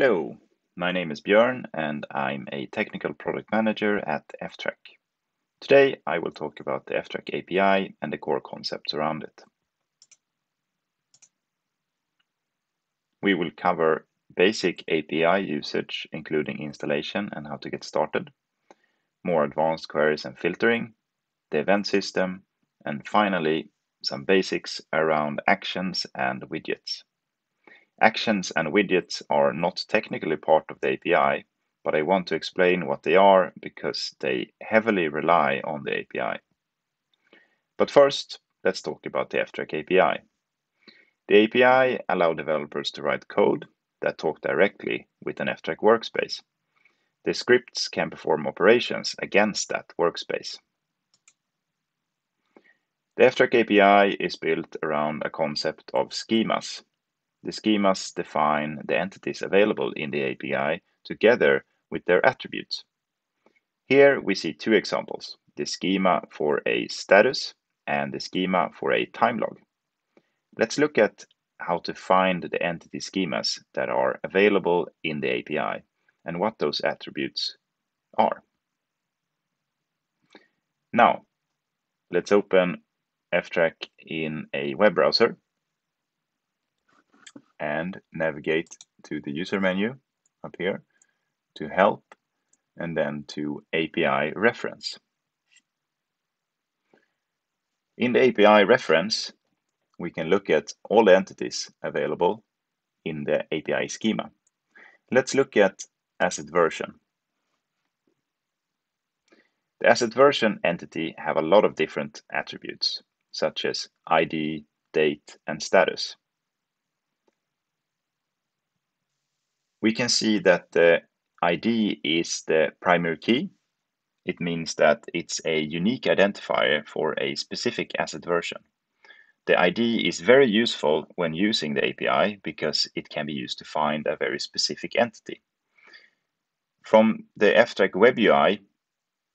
Hello, my name is Björn and I'm a technical product manager at ftrack. Today I will talk about the ftrack API and the core concepts around it. We will cover basic API usage, including installation and how to get started, more advanced queries and filtering, the event system, and finally, some basics around actions and widgets. Actions and widgets are not technically part of the API, but I want to explain what they are because they heavily rely on the API. But first, let's talk about the ftrack API. The API allow developers to write code that talk directly with an ftrack workspace. The scripts can perform operations against that workspace. The ftrack API is built around a concept of schemas the schemas define the entities available in the API together with their attributes. Here we see two examples, the schema for a status and the schema for a time log. Let's look at how to find the entity schemas that are available in the API and what those attributes are. Now, let's open ftrack in a web browser and navigate to the user menu up here to help and then to API reference. In the API reference, we can look at all the entities available in the API schema. Let's look at asset version. The asset version entity have a lot of different attributes, such as ID, date, and status. We can see that the ID is the primary key. It means that it's a unique identifier for a specific asset version. The ID is very useful when using the API because it can be used to find a very specific entity. From the ftrack web UI,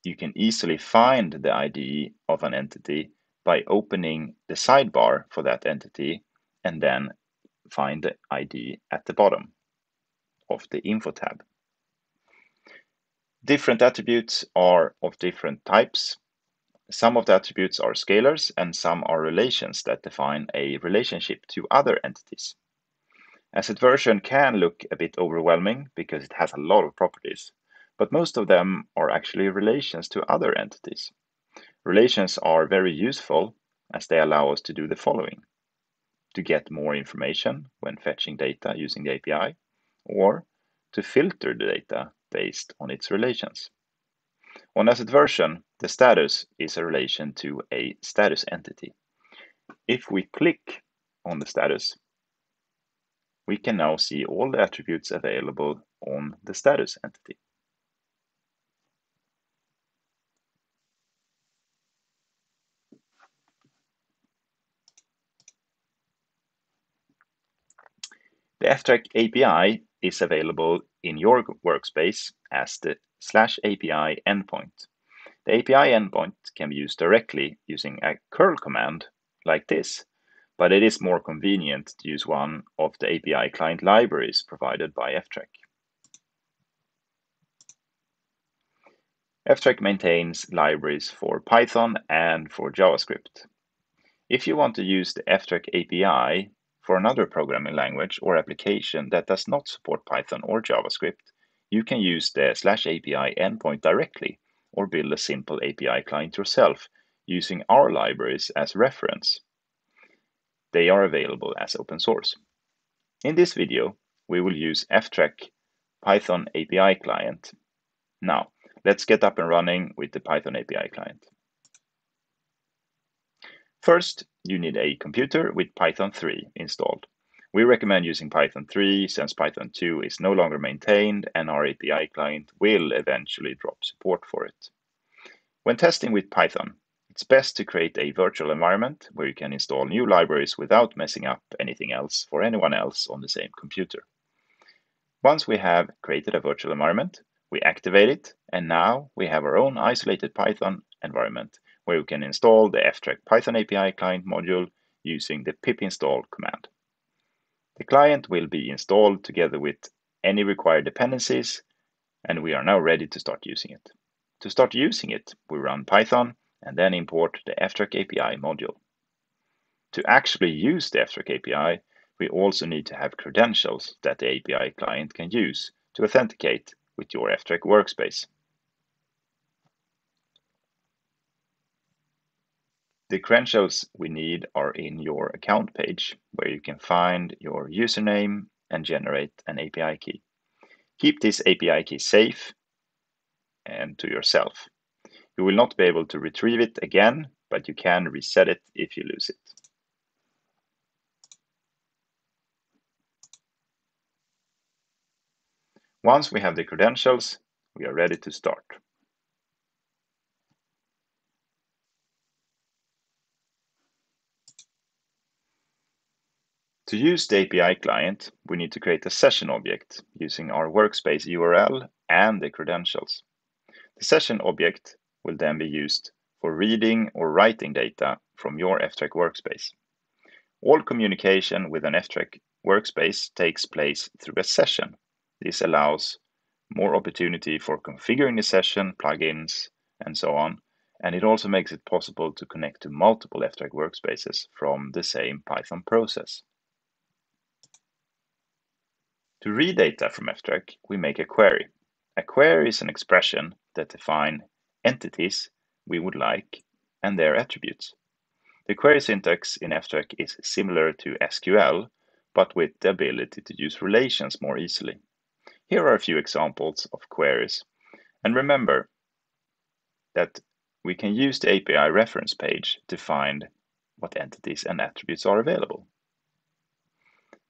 you can easily find the ID of an entity by opening the sidebar for that entity and then find the ID at the bottom of the info tab. Different attributes are of different types. Some of the attributes are scalars and some are relations that define a relationship to other entities. Asset version can look a bit overwhelming because it has a lot of properties, but most of them are actually relations to other entities. Relations are very useful as they allow us to do the following. To get more information when fetching data using the API, or to filter the data based on its relations. On asset version, the status is a relation to a status entity. If we click on the status, we can now see all the attributes available on the status entity. The ftrack API is available in your workspace as the slash API endpoint. The API endpoint can be used directly using a curl command like this, but it is more convenient to use one of the API client libraries provided by ftrack. ftrack maintains libraries for Python and for JavaScript. If you want to use the ftrack API for another programming language or application that does not support Python or JavaScript, you can use the slash API endpoint directly or build a simple API client yourself using our libraries as reference. They are available as open source. In this video, we will use ftrack Python API client. Now, let's get up and running with the Python API client. First, you need a computer with Python 3 installed. We recommend using Python 3 since Python 2 is no longer maintained and our API client will eventually drop support for it. When testing with Python, it's best to create a virtual environment where you can install new libraries without messing up anything else for anyone else on the same computer. Once we have created a virtual environment, we activate it, and now we have our own isolated Python environment where you can install the ftrack Python API client module using the pip install command. The client will be installed together with any required dependencies, and we are now ready to start using it. To start using it, we run Python and then import the ftrack API module. To actually use the ftrack API, we also need to have credentials that the API client can use to authenticate with your ftrack workspace. The credentials we need are in your account page, where you can find your username and generate an API key. Keep this API key safe and to yourself. You will not be able to retrieve it again, but you can reset it if you lose it. Once we have the credentials, we are ready to start. To use the API client, we need to create a session object using our workspace URL and the credentials. The session object will then be used for reading or writing data from your ftrack workspace. All communication with an ftrack workspace takes place through a session. This allows more opportunity for configuring the session, plugins, and so on, and it also makes it possible to connect to multiple ftrack workspaces from the same Python process. To read data from ftrack, we make a query. A query is an expression that defines entities we would like and their attributes. The query syntax in ftrack is similar to SQL, but with the ability to use relations more easily. Here are a few examples of queries. And remember that we can use the API reference page to find what entities and attributes are available.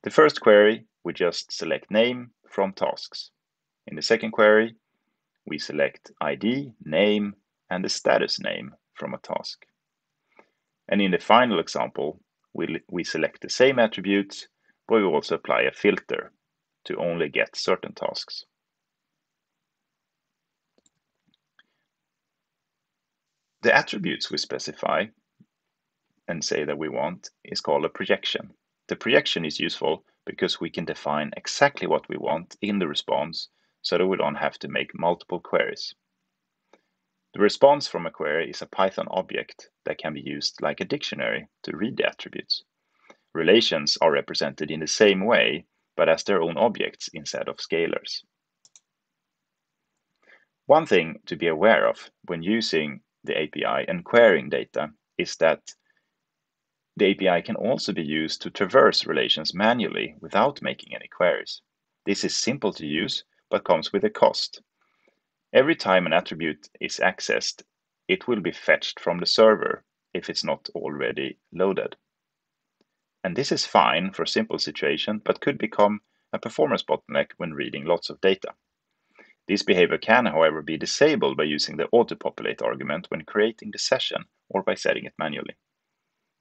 The first query, we just select name from tasks. In the second query, we select ID, name, and the status name from a task. And in the final example, we, we select the same attributes, but we also apply a filter to only get certain tasks. The attributes we specify and say that we want is called a projection. The projection is useful because we can define exactly what we want in the response so that we don't have to make multiple queries. The response from a query is a Python object that can be used like a dictionary to read the attributes. Relations are represented in the same way, but as their own objects instead of scalars. One thing to be aware of when using the API and querying data is that the API can also be used to traverse relations manually without making any queries. This is simple to use, but comes with a cost. Every time an attribute is accessed, it will be fetched from the server if it's not already loaded. And this is fine for a simple situation, but could become a performance bottleneck when reading lots of data. This behavior can, however, be disabled by using the auto-populate argument when creating the session or by setting it manually.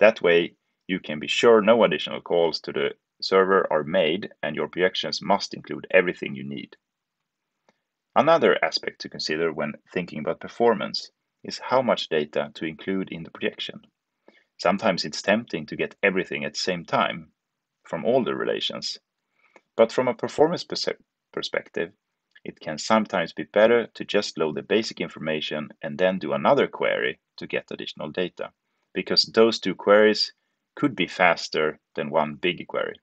That way, you can be sure no additional calls to the server are made and your projections must include everything you need. Another aspect to consider when thinking about performance is how much data to include in the projection. Sometimes it's tempting to get everything at the same time from all the relations. But from a performance perspective, it can sometimes be better to just load the basic information and then do another query to get additional data because those two queries could be faster than one big query.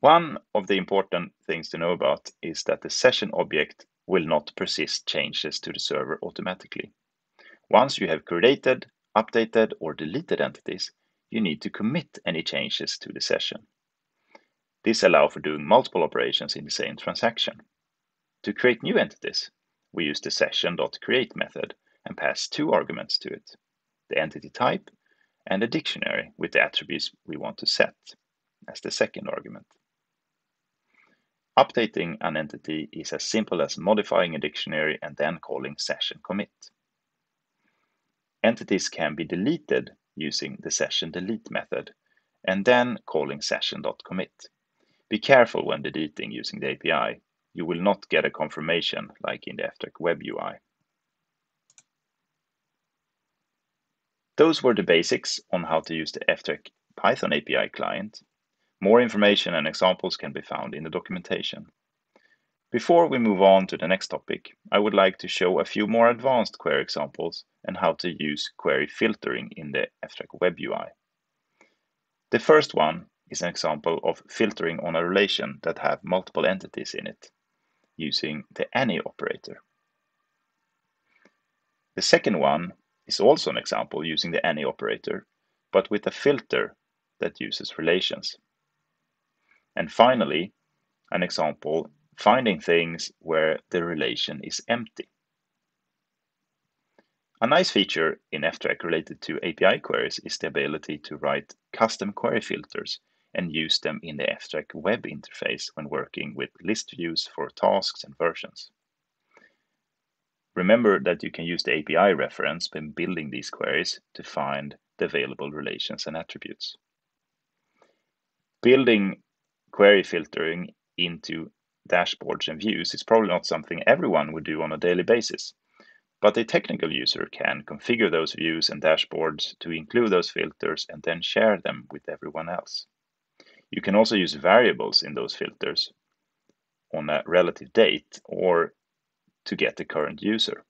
One of the important things to know about is that the session object will not persist changes to the server automatically. Once you have created, updated, or deleted entities, you need to commit any changes to the session. This allows for doing multiple operations in the same transaction. To create new entities, we use the session.create method and pass two arguments to it, the entity type and a dictionary with the attributes we want to set as the second argument. Updating an entity is as simple as modifying a dictionary and then calling session commit. Entities can be deleted using the session delete method and then calling session.commit. Be careful when deleting using the API you will not get a confirmation like in the ftrack web UI. Those were the basics on how to use the ftrack Python API client. More information and examples can be found in the documentation. Before we move on to the next topic, I would like to show a few more advanced query examples and how to use query filtering in the ftrack web UI. The first one is an example of filtering on a relation that have multiple entities in it, using the ANY operator. The second one is also an example using the ANY operator, but with a filter that uses relations. And finally, an example finding things where the relation is empty. A nice feature in ftrack related to API queries is the ability to write custom query filters and use them in the ftrack web interface when working with list views for tasks and versions. Remember that you can use the API reference when building these queries to find the available relations and attributes. Building query filtering into dashboards and views is probably not something everyone would do on a daily basis. But a technical user can configure those views and dashboards to include those filters and then share them with everyone else. You can also use variables in those filters on a relative date or to get the current user.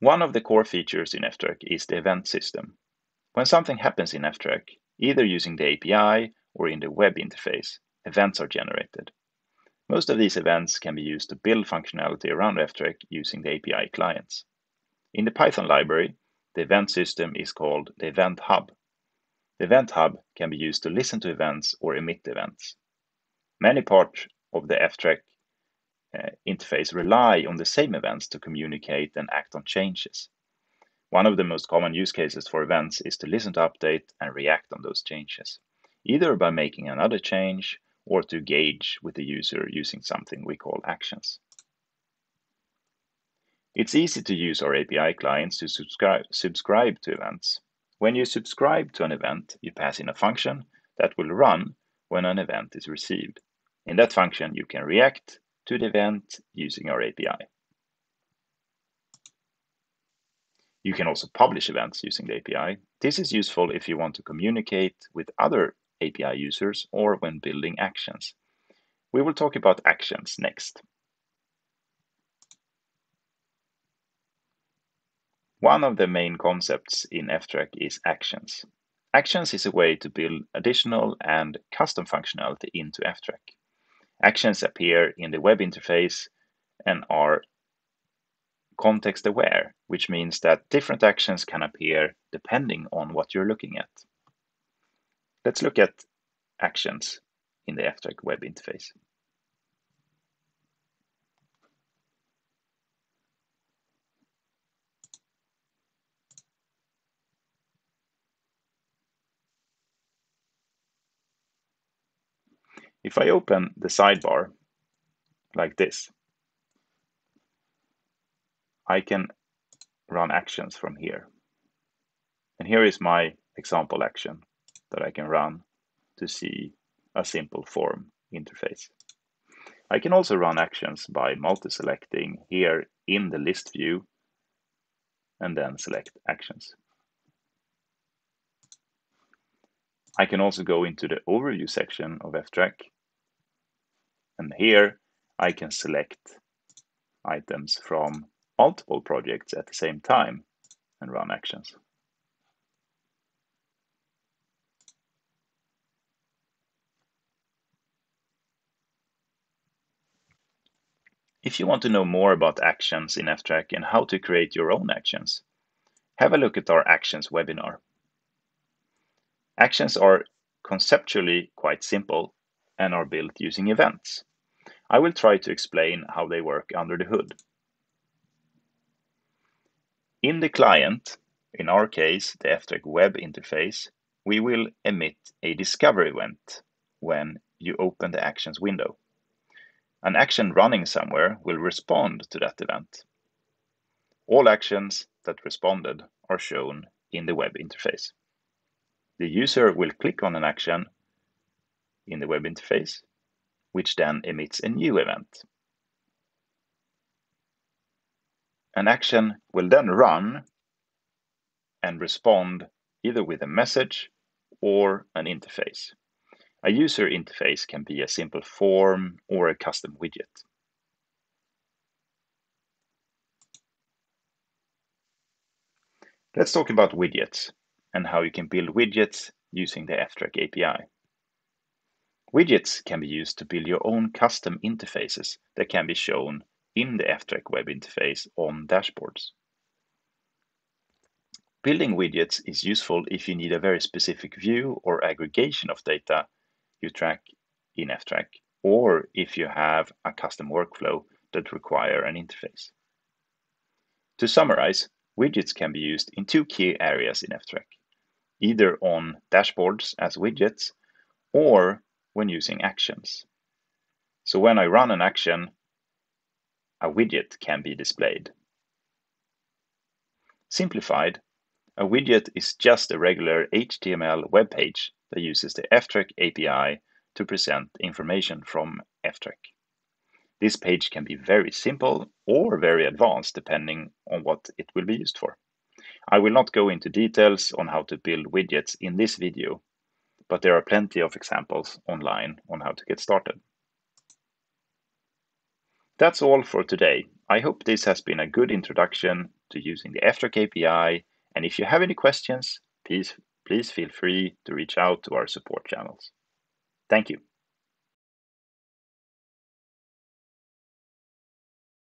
One of the core features in ftrack is the event system. When something happens in ftrack, either using the API or in the web interface, events are generated. Most of these events can be used to build functionality around ftrack using the API clients. In the Python library, the event system is called the Event Hub. The Event Hub can be used to listen to events or emit events. Many parts of the ftrack uh, interface rely on the same events to communicate and act on changes. One of the most common use cases for events is to listen to update and react on those changes, either by making another change or to gauge with the user using something we call actions. It's easy to use our API clients to subscribe, subscribe to events. When you subscribe to an event, you pass in a function that will run when an event is received. In that function, you can react to the event using our API. You can also publish events using the API. This is useful if you want to communicate with other API users or when building actions. We will talk about actions next. One of the main concepts in ftrack is actions. Actions is a way to build additional and custom functionality into ftrack. Actions appear in the web interface and are context aware, which means that different actions can appear depending on what you're looking at. Let's look at actions in the ftrack web interface. If I open the sidebar like this, I can run actions from here. And here is my example action that I can run to see a simple form interface. I can also run actions by multi-selecting here in the list view and then select actions. I can also go into the overview section of ftrack and here I can select items from multiple projects at the same time and run actions. If you want to know more about actions in ftrack and how to create your own actions, have a look at our Actions webinar. Actions are conceptually quite simple and are built using events. I will try to explain how they work under the hood. In the client, in our case, the ftrack web interface, we will emit a discover event when you open the actions window. An action running somewhere will respond to that event. All actions that responded are shown in the web interface. The user will click on an action in the web interface, which then emits a new event. An action will then run and respond either with a message or an interface. A user interface can be a simple form or a custom widget. Let's talk about widgets and how you can build widgets using the ftrack API. Widgets can be used to build your own custom interfaces that can be shown in the ftrack web interface on dashboards. Building widgets is useful if you need a very specific view or aggregation of data you track in ftrack, or if you have a custom workflow that require an interface. To summarize, widgets can be used in two key areas in ftrack, either on dashboards as widgets or when using actions. So when I run an action, a widget can be displayed. Simplified, a widget is just a regular HTML web page that uses the ftrack API to present information from ftrack. This page can be very simple or very advanced depending on what it will be used for. I will not go into details on how to build widgets in this video, but there are plenty of examples online on how to get started. That's all for today. I hope this has been a good introduction to using the ftrack API, and if you have any questions, please, please feel free to reach out to our support channels. Thank you.